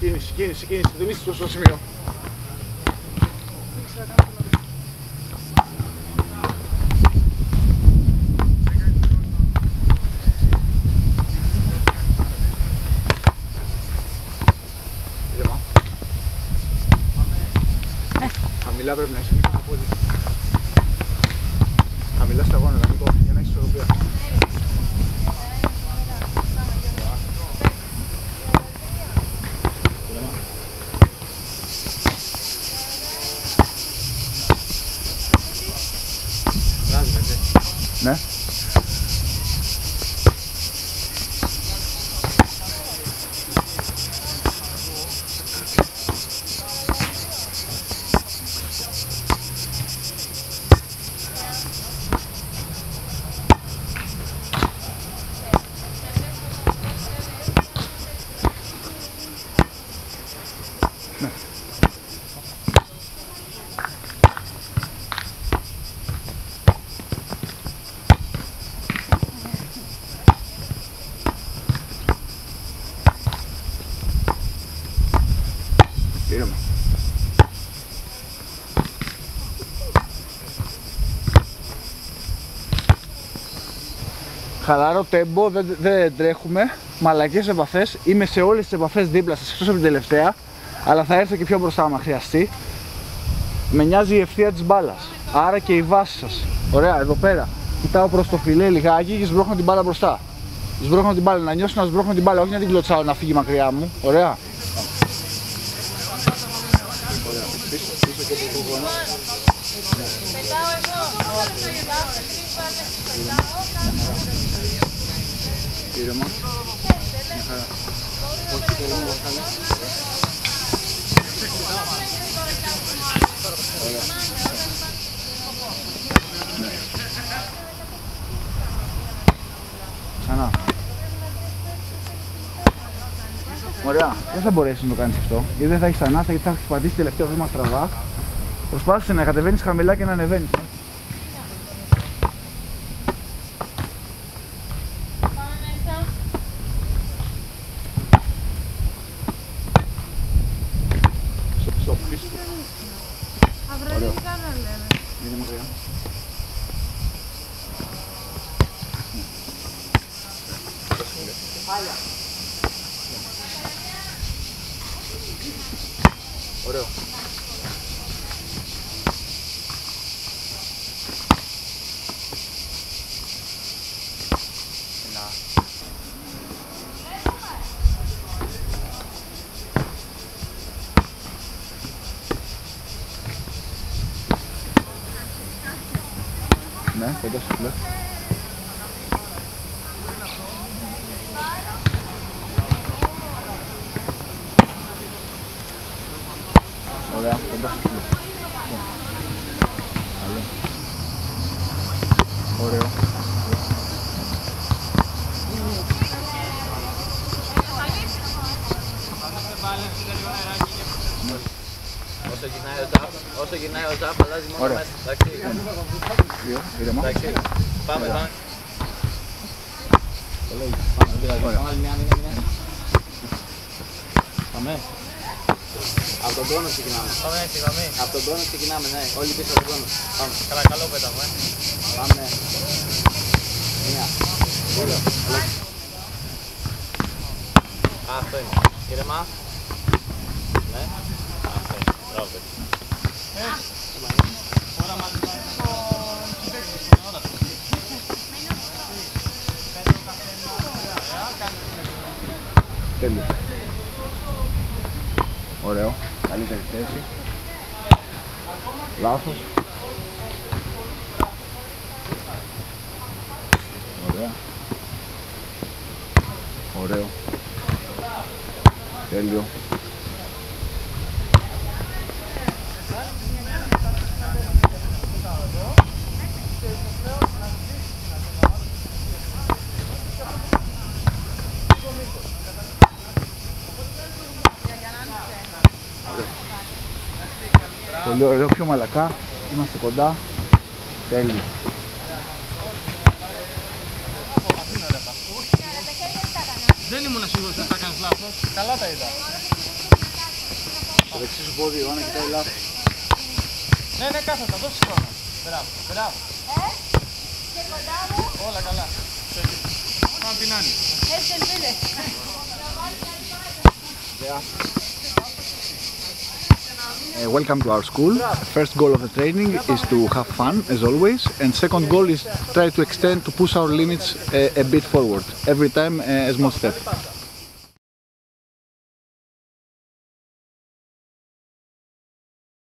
Κίνηση, κίνηση, κίνηση. Δεν είσαι στο σημείο. Ήρεμα. Χαμηλά πρέπει να είσαι. μην είσαι πολύ. Χαμηλά στα γόνατα, Νικό, για να έχεις ισορροπία. Ναι. Ήρεμα. Χαλαρό τέμπο, δεν, δεν τρέχουμε. Μαλακές επαφές. Είμαι σε όλες τις επαφές δίπλα σας, εκτός από την τελευταία. Αλλά θα έρθω και πιο μπροστά άμα χρειαστεί. Με νοιάζει η ευθεία της μπάλας. Άρα και η βάση σας. Ωραία, εδώ πέρα. Κοιτάω προς το φιλέ λιγάκι και σμπρώχνω την μπάλα μπροστά. Σμπρώχνω την μπάλα, να νιώσω να σμπρώχνω την μπάλα, όχι να την κλωτσάω να φύγει μακριά μου. Ωραία. Ήρεμα. Μια χαρά. Όχι, θέλω να βγάλω. Ωραία. Ναι. Ξανά. Ωραία. Δεν θα μπορέσεις να το κάνεις αυτό. Γιατί δεν θα έχεις ανάσα, γιατί θα έχεις πατήσει τελευταίο βήμα στραβά. Προσπάθησε να κατεβαίνεις χαμηλά και να ανεβαίνεις. Στο πίσω. Αυρελικά να λέμε. Είναι μακριά. Ωραίο. Να. Ναι, κοντά στο πλέον. Ωραία, κοντά στο πλέον. Καλό. Ωραίο. Όσο γυρνάει ο τζαπ, όσο γυρνάει ο τζαπ, αλλάζει μόνο Ωραία. μέσα. Εντάξει, Δύο, ήρεμα. εντάξει. Πάμε, πάμε. Ωραία. Πάμε. Από τον τόνο ξεκινάμε. Πάμε, έτσι, πάμε. Από τον τόνο ξεκινάμε, ναι. Όλοι πίσω από τον τόνο. Πάμε. Καλά, καλό πέταγμα, ε. Πάμε. Μία. Δύο. Α, αυτό είναι. Ήρεμα. Ναι. Αυτό είναι. Μπράβο, παιδί. Τέλειο. Ωραίο. Καλύτερη θέση. Λάθος. Ωραία. Ωραίο. Τέλειο. Πολύ ωραίο, πιο μαλακά. Είμαστε κοντά. Τέλειο. Δεν ήμουν σίγουρος ότι θα κάνεις λάθος. Καλά τα είδα. Το δεξί σου πόδι, ο Άννα κοιτάει λάθος. Ναι, ναι, κάθετα, δώσε χρόνο. Μπράβο, μπράβο. Όλα καλά. Πάμε την Άννη. Uh, welcome to our school. First goal of the training is to have fun, as always, and second goal is try to extend to push our limits uh, a bit forward. Every time uh, a small step.